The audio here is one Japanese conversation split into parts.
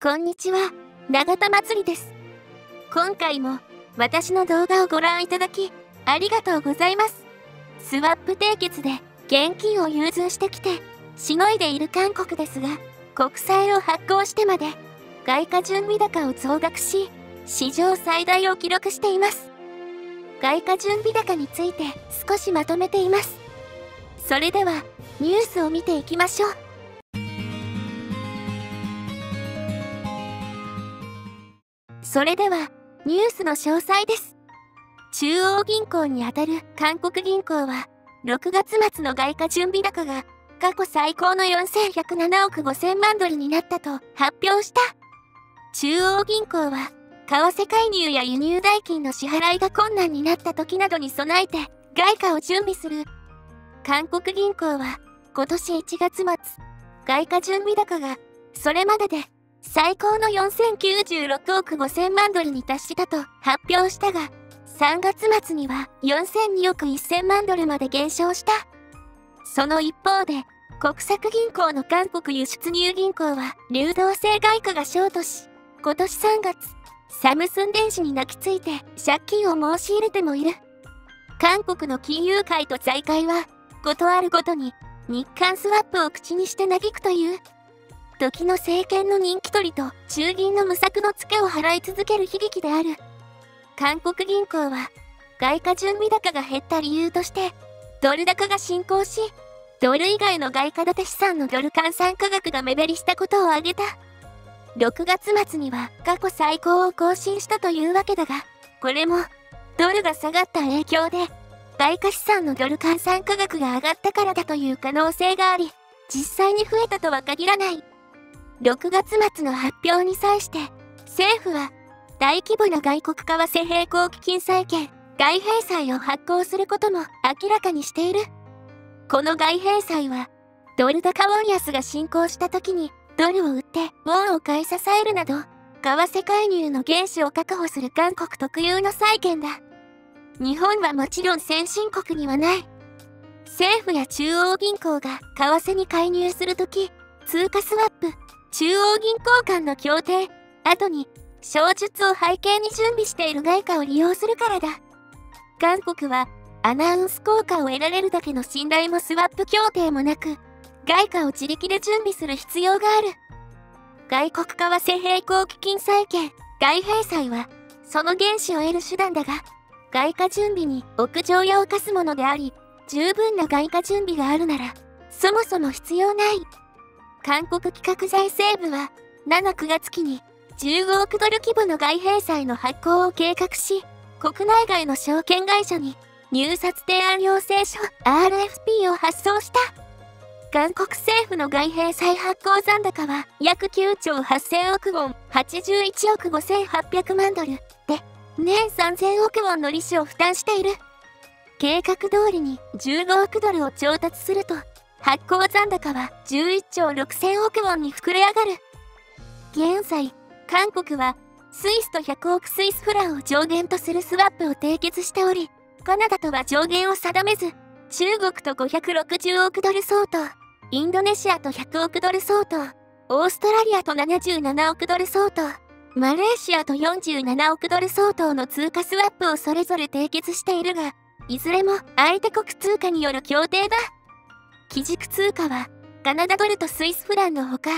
こんにちは、永田祭りです。今回も私の動画をご覧いただき、ありがとうございます。スワップ締結で現金を融通してきて、しのいでいる韓国ですが、国債を発行してまで、外貨準備高を増額し、史上最大を記録しています。外貨準備高について少しまとめています。それでは、ニュースを見ていきましょう。それでは、ニュースの詳細です。中央銀行にあたる韓国銀行は、6月末の外貨準備高が過去最高の4107億5000万ドルになったと発表した。中央銀行は、為替介入や輸入代金の支払いが困難になった時などに備えて外貨を準備する。韓国銀行は、今年1月末、外貨準備高が、それまでで最高の4096億5000万ドルに達したと発表したが、3月末には4002億1000万ドルまで減少した。その一方で、国策銀行の韓国輸出入銀行は流動性外貨がショートし、今年3月、サムスン電子に泣きついて借金を申し入れてもいる。韓国の金融界と財界は、ことあるごとに日韓スワップを口にして嘆くという。時の政権の人気取りと中銀の無策のツケを払い続ける悲劇である。韓国銀行は、外貨準備高が減った理由として、ドル高が進行し、ドル以外の外貨建て資産のドル換算価格が目減りしたことを挙げた。6月末には過去最高を更新したというわけだが、これも、ドルが下がった影響で、外貨資産のドル換算価格が上がったからだという可能性があり、実際に増えたとは限らない。6月末の発表に際して、政府は、大規模な外国為替並行基金債券、外幣債を発行することも明らかにしている。この外幣債は、ドル高ウォン安が進行した時に、ドルを売ってウォンを買い支えるなど、為替介入の原資を確保する韓国特有の債券だ。日本はもちろん先進国にはない。政府や中央銀行が為替に介入するとき、通貨スワップ、中央銀行間の協定、後に、小術を背景に準備している外貨を利用するからだ。韓国は、アナウンス効果を得られるだけの信頼もスワップ協定もなく、外貨を自力で準備する必要がある。外国為替並行基金債券、外幣債は、その原資を得る手段だが、外貨準備に屋上や犯すものであり、十分な外貨準備があるなら、そもそも必要ない。韓国企画財政部は、7、9月期に15億ドル規模の外幣債の発行を計画し、国内外の証券会社に入札提案要請書 RFP を発送した。韓国政府の外幣債発行残高は約9兆8000億ウォン、81億5800万ドルで、年3000億ウォンの利子を負担している。計画通りに15億ドルを調達すると、発行残高は11兆6000億ウォンに膨れ上がる。現在、韓国はスイスと100億スイスフランを上限とするスワップを締結しており、カナダとは上限を定めず、中国と560億ドル相当、インドネシアと100億ドル相当、オーストラリアと77億ドル相当、マレーシアと47億ドル相当の通貨スワップをそれぞれ締結しているが、いずれも相手国通貨による協定だ。基軸通貨は、カナダドルとスイスフランのほか、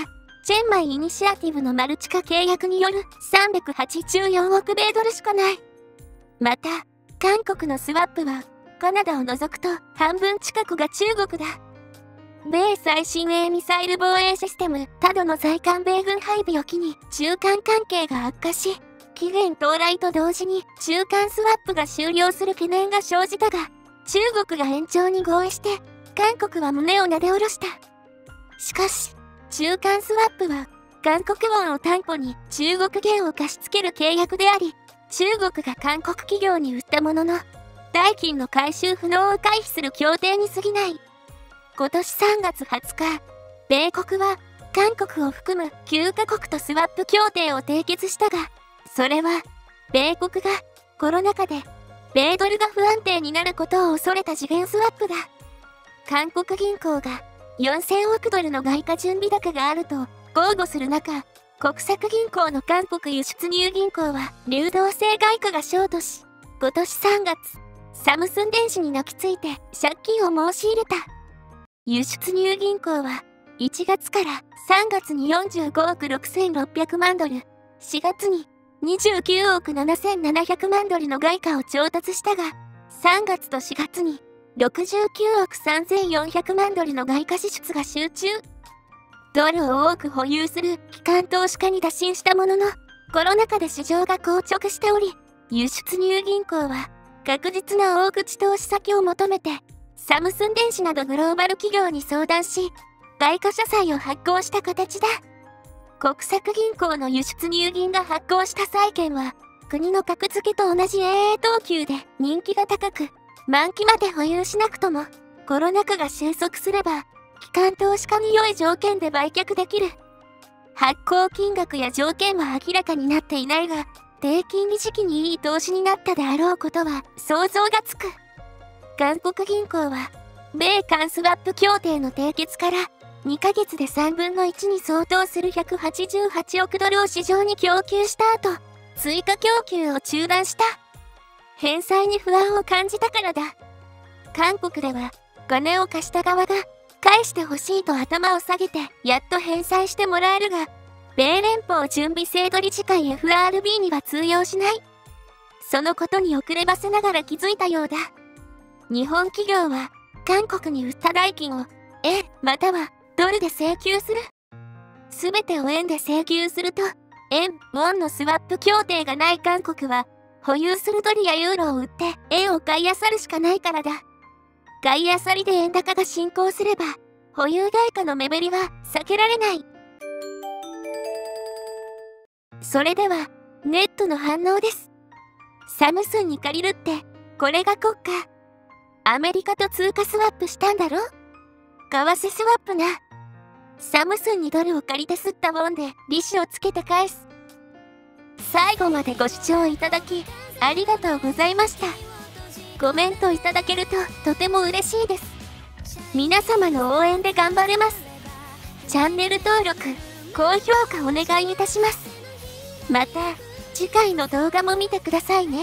チェンマイイニシアティブのマルチ化契約による384億米ドルしかない。また、韓国のスワップは、カナダを除くと半分近くが中国だ。米最新鋭ミサイル防衛システム、タドの在韓米軍配備を機に中間関係が悪化し、期限到来と同時に中間スワップが終了する懸念が生じたが、中国が延長に合意して、韓国は胸をなで下ろした。しかし、中間スワップは、韓国ウォンを担保に中国元を貸し付ける契約であり、中国が韓国企業に売ったものの、代金の回収不能を回避する協定に過ぎない。今年3月20日、米国は韓国を含む9カ国とスワップ協定を締結したが、それは、米国がコロナ禍で米ドルが不安定になることを恐れた次元スワップだ。韓国銀行が4000億ドルの外貨準備高があると豪語する中、国策銀行の韓国輸出入銀行は流動性外貨がショートし、今年3月、サムスン電子に泣きついて借金を申し入れた。輸出入銀行は1月から3月に45億6600万ドル、4月に29億7700万ドルの外貨を調達したが、3月と4月に69億3400万ドルの外貨支出が集中。ドルを多く保有する機関投資家に打診したものの、コロナ禍で市場が硬直しており、輸出入銀行は確実な大口投資先を求めて、サムスン電子などグローバル企業に相談し、外貨社債を発行した形だ。国策銀行の輸出入銀が発行した債券は、国の格付けと同じ AA 等級で人気が高く、満期まで保有しなくとも、コロナ禍が収束すれば、機関投資家に良い条件で売却できる。発行金額や条件は明らかになっていないが、低金利時期にいい投資になったであろうことは想像がつく。韓国銀行は、米韓スワップ協定の締結から2ヶ月で3分の1に相当する188億ドルを市場に供給した後、追加供給を中断した。返済に不安を感じたからだ。韓国では、金を貸した側が返してほしいと頭を下げてやっと返済してもらえるが、米連邦準備制度理事会 FRB には通用しない。そのことに遅ればせながら気づいたようだ。日本企業は韓国に売った代金を円またはドルで請求する。すべてを円で請求すると、円、ウォンのスワップ協定がない韓国は、保有するドルやユーロを売って円を買い漁るしかないからだ。買い漁りで円高が進行すれば、保有外貨の目減りは避けられない。それでは、ネットの反応です。サムスンに借りるって、これが国家。アメリカと通貨スワップしたんだろ？為替スワップな。サムスンにドルを借りて吸ったもんで利子をつけて返す。最後までご視聴いただき、ありがとうございました。コメントいただけるととても嬉しいです。皆様の応援で頑張れます。チャンネル登録、高評価お願いいたします。また、次回の動画も見てくださいね。